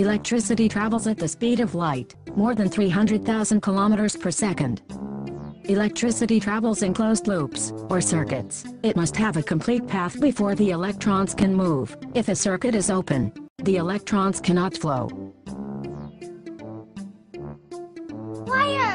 Electricity travels at the speed of light, more than 300,000 kilometers per second. Electricity travels in closed loops, or circuits. It must have a complete path before the electrons can move. If a circuit is open, the electrons cannot flow. Wire.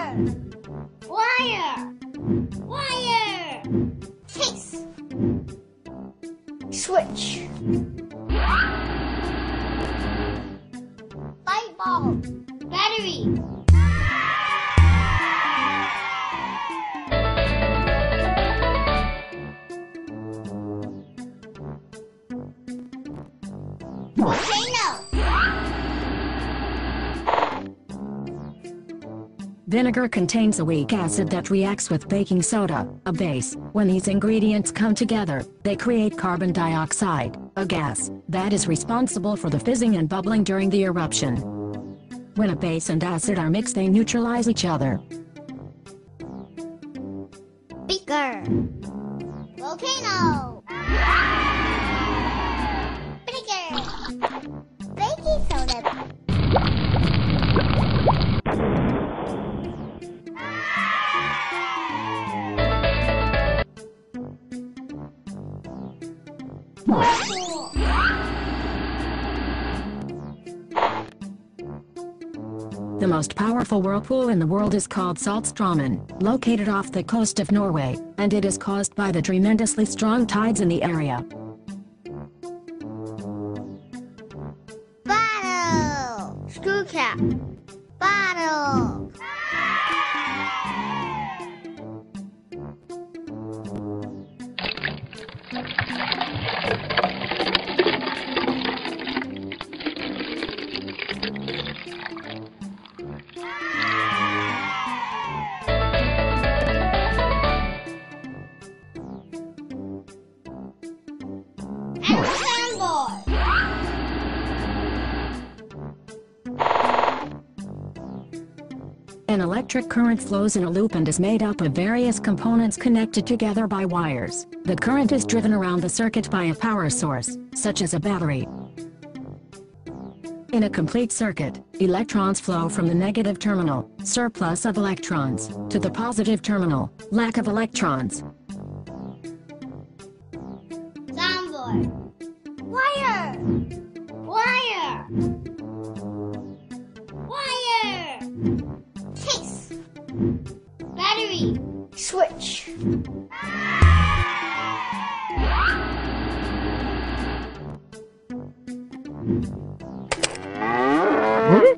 Vinegar contains a weak acid that reacts with baking soda, a base. When these ingredients come together, they create carbon dioxide, a gas, that is responsible for the fizzing and bubbling during the eruption. When a base and acid are mixed they neutralize each other. Beaker. Volcano. The most powerful whirlpool in the world is called Saltstraumen, located off the coast of Norway, and it is caused by the tremendously strong tides in the area. An electric current flows in a loop and is made up of various components connected together by wires. The current is driven around the circuit by a power source, such as a battery. In a complete circuit, electrons flow from the negative terminal, surplus of electrons, to the positive terminal, lack of electrons. Soundboard. Huh?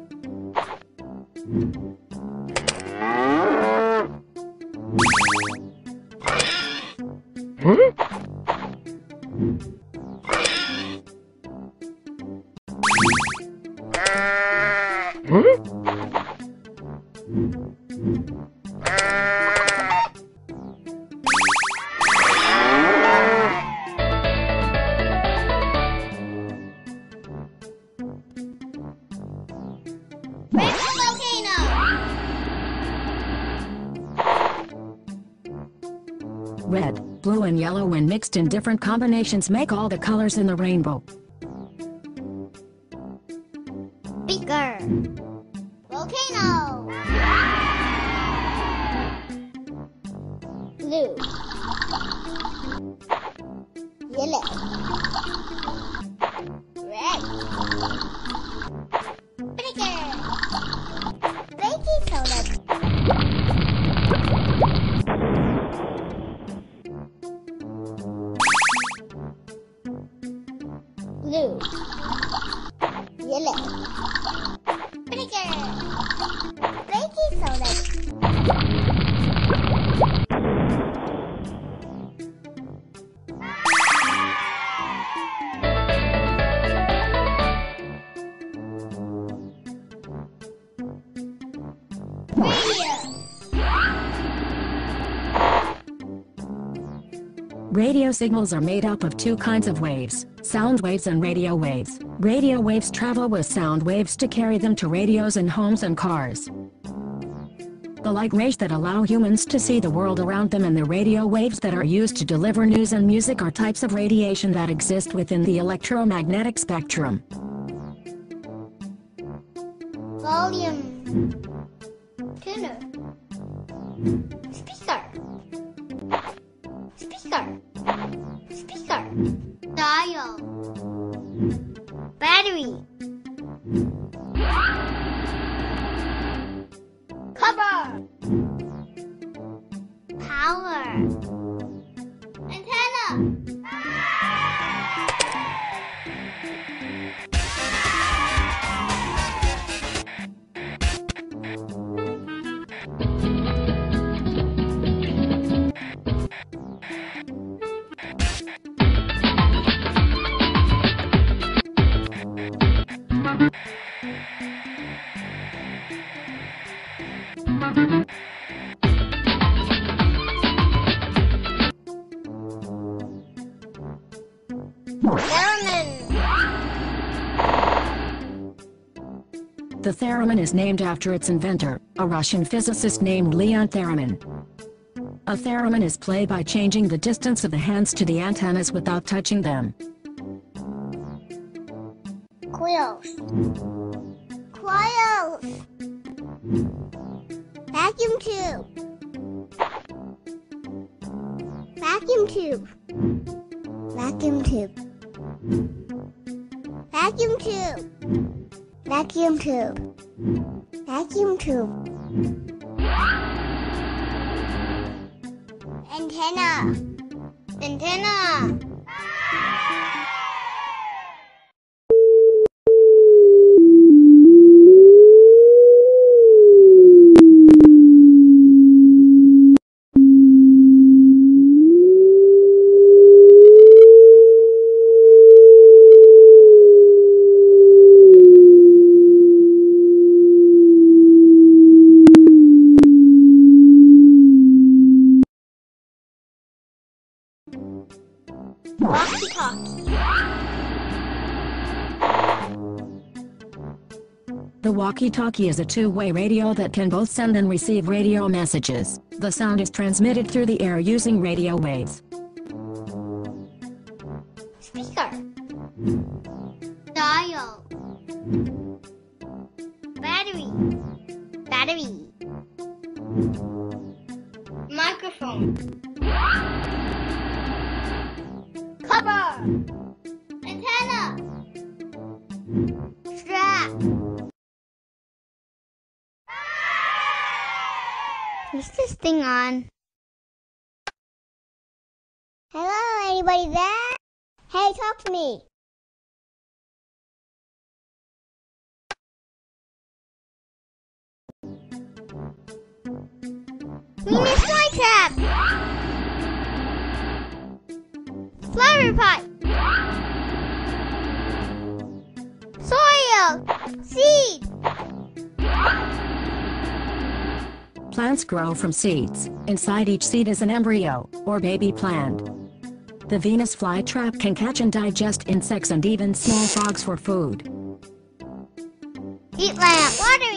Red, blue and yellow when mixed in different combinations make all the colors in the rainbow. Beaker. Volcano. Blue. Yellow. Blue. Yellow. Beaker. Baking soda. Radio. Radio signals are made up of two kinds of waves, sound waves and radio waves. Radio waves travel with sound waves to carry them to radios in homes and cars. the light rays that allow humans to see the world around them and the radio waves that are used to deliver news and music are types of radiation that exist within the electromagnetic spectrum. Volume. Tuner. Antenna. The theremin is named after its inventor, a Russian physicist named Leon Theremin. A theremin is played by changing the distance of the hands to the antennas without touching them. Coils. Coils. Vacuum tube. Vacuum tube. Vacuum tube. Vacuum tube. Vacuum tube. Vacuum tube. Antenna. Antenna. The walkie-talkie is a two-way radio that can both send and receive radio messages. The sound is transmitted through the air using radio waves. Speaker. Dial. Battery. Battery. Microphone. Cover. Is this thing on? Hello, anybody there? Hey, talk to me. Venus flytrap. Flower pot. Plants grow from seeds. Inside each seed is an embryo, or baby plant. The Venus flytrap can catch and digest insects and even small frogs for food. Heat lamp. Watering